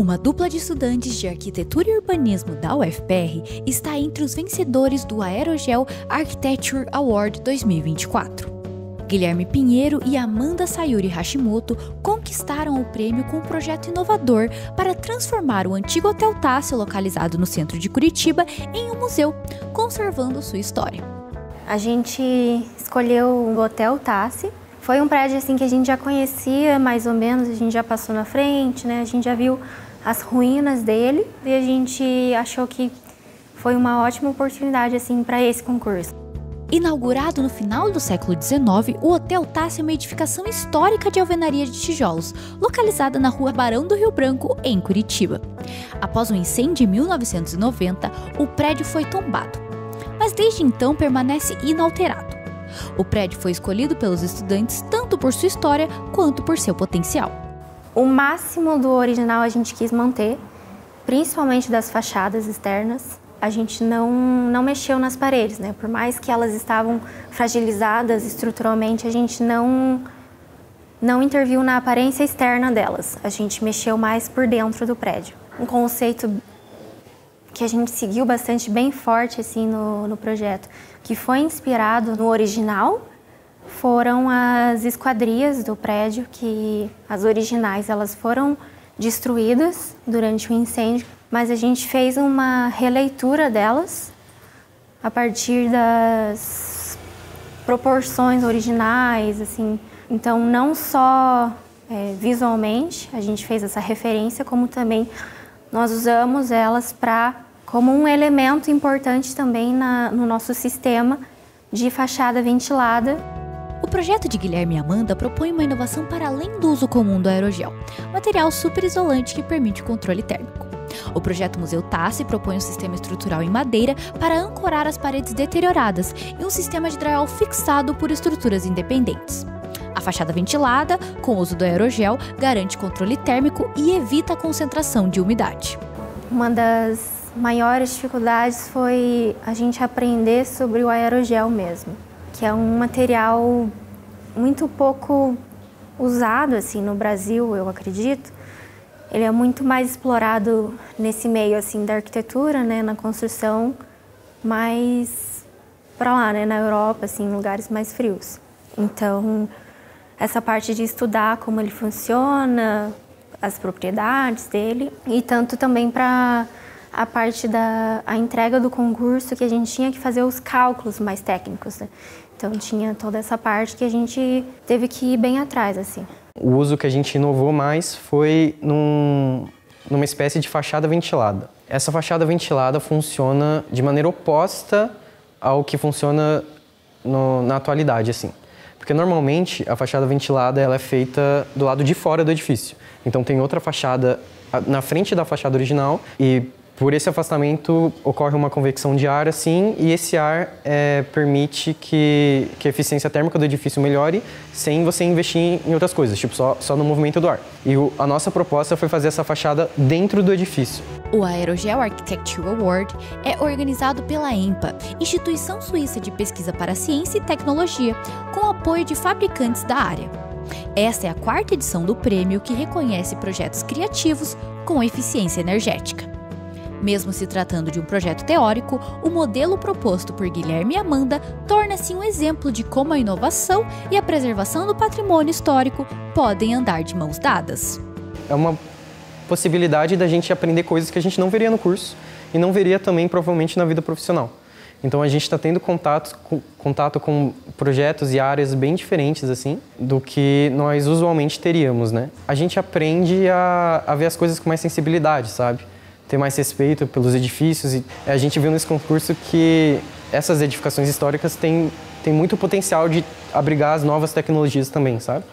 Uma dupla de estudantes de arquitetura e urbanismo da UFPR está entre os vencedores do Aerogel Architecture Award 2024. Guilherme Pinheiro e Amanda Sayuri Hashimoto conquistaram o prêmio com um projeto inovador para transformar o antigo Hotel Tássio, localizado no centro de Curitiba, em um museu, conservando sua história. A gente escolheu o Hotel Tassi. Foi um prédio assim que a gente já conhecia mais ou menos, a gente já passou na frente, né? A gente já viu as ruínas dele e a gente achou que foi uma ótima oportunidade assim para esse concurso. Inaugurado no final do século XIX, o Hotel Tassi é uma edificação histórica de alvenaria de tijolos, localizada na rua Barão do Rio Branco, em Curitiba. Após o um incêndio em 1990, o prédio foi tombado, mas desde então permanece inalterado. O prédio foi escolhido pelos estudantes tanto por sua história quanto por seu potencial. O máximo do original a gente quis manter, principalmente das fachadas externas. A gente não, não mexeu nas paredes, né? Por mais que elas estavam fragilizadas estruturalmente, a gente não, não interviu na aparência externa delas. A gente mexeu mais por dentro do prédio. Um conceito que a gente seguiu bastante bem forte assim no, no projeto, que foi inspirado no original, foram as esquadrias do prédio, que as originais elas foram destruídas durante o incêndio, mas a gente fez uma releitura delas a partir das proporções originais, assim. Então, não só é, visualmente a gente fez essa referência, como também nós usamos elas para como um elemento importante também na, no nosso sistema de fachada ventilada. Projeto de Guilherme e Amanda propõe uma inovação para além do uso comum do aerogel, material super isolante que permite o controle térmico. O projeto Museu Tassi propõe um sistema estrutural em madeira para ancorar as paredes deterioradas e um sistema de drywall fixado por estruturas independentes. A fachada ventilada, com o uso do aerogel, garante controle térmico e evita a concentração de umidade. Uma das maiores dificuldades foi a gente aprender sobre o aerogel mesmo que é um material muito pouco usado assim no Brasil, eu acredito. Ele é muito mais explorado nesse meio assim da arquitetura, né, na construção, mais para lá, né, na Europa, assim, em lugares mais frios. Então, essa parte de estudar como ele funciona, as propriedades dele e tanto também para a parte da a entrega do concurso que a gente tinha que fazer os cálculos mais técnicos. Né? Então tinha toda essa parte que a gente teve que ir bem atrás, assim. O uso que a gente inovou mais foi num, numa espécie de fachada ventilada. Essa fachada ventilada funciona de maneira oposta ao que funciona no, na atualidade, assim. Porque normalmente a fachada ventilada ela é feita do lado de fora do edifício. Então tem outra fachada na frente da fachada original e por esse afastamento ocorre uma convecção de ar assim e esse ar é, permite que, que a eficiência térmica do edifício melhore sem você investir em outras coisas, tipo só, só no movimento do ar. E o, a nossa proposta foi fazer essa fachada dentro do edifício. O Aerogel Architecture Award é organizado pela EMPA, Instituição Suíça de Pesquisa para Ciência e Tecnologia, com apoio de fabricantes da área. Esta é a quarta edição do prêmio que reconhece projetos criativos com eficiência energética. Mesmo se tratando de um projeto teórico, o modelo proposto por Guilherme e Amanda torna-se um exemplo de como a inovação e a preservação do patrimônio histórico podem andar de mãos dadas. É uma possibilidade da gente aprender coisas que a gente não veria no curso e não veria também provavelmente na vida profissional. Então a gente está tendo contato com, contato com projetos e áreas bem diferentes assim do que nós usualmente teríamos, né? A gente aprende a, a ver as coisas com mais sensibilidade, sabe? Ter mais respeito pelos edifícios. E a gente viu nesse concurso que essas edificações históricas têm, têm muito potencial de abrigar as novas tecnologias também, sabe?